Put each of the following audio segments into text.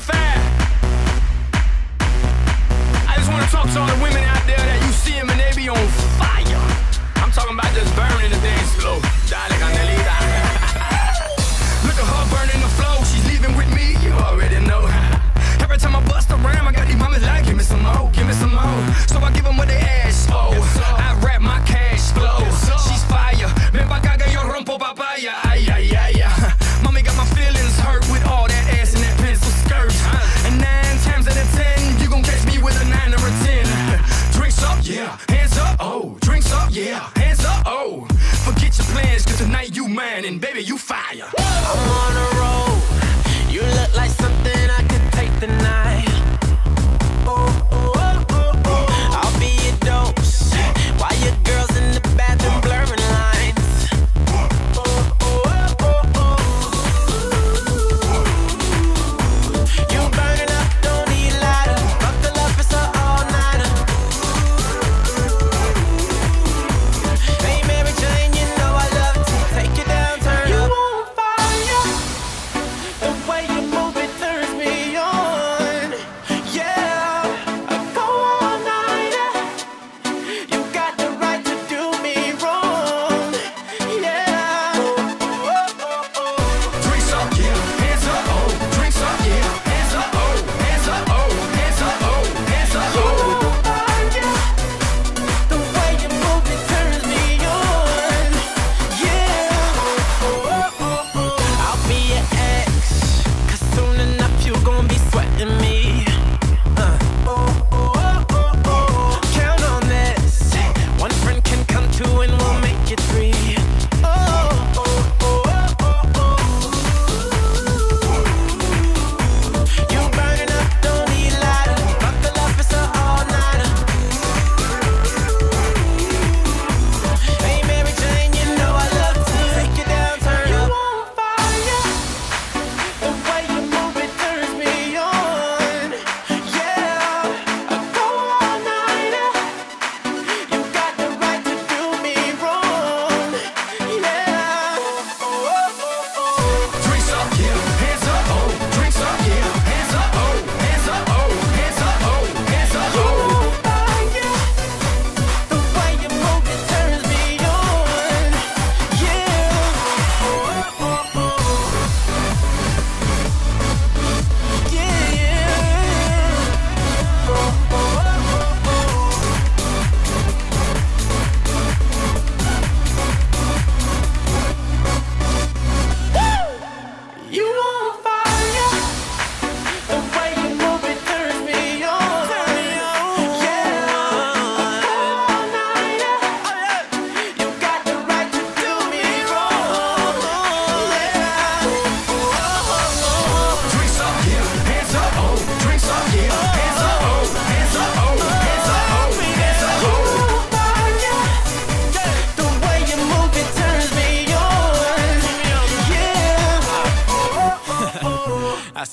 so. I just want to talk to all the women out there that you see them and they be on fire. I'm talking about just burning the thing slow. Dale, Candelita. Look at her burning the flow. She's leaving with me. You already know. Every time I bust a ram, I got these mamas like, give me some more, give me some more. So I give them what they ask for. I wrap my cash. yeah. Hands up, oh. Drinks up, yeah. Hands up, oh. Forget your plans, cause tonight you mine, and baby, you fire. I'm on a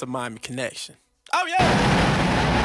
Miami connection. Oh, yeah.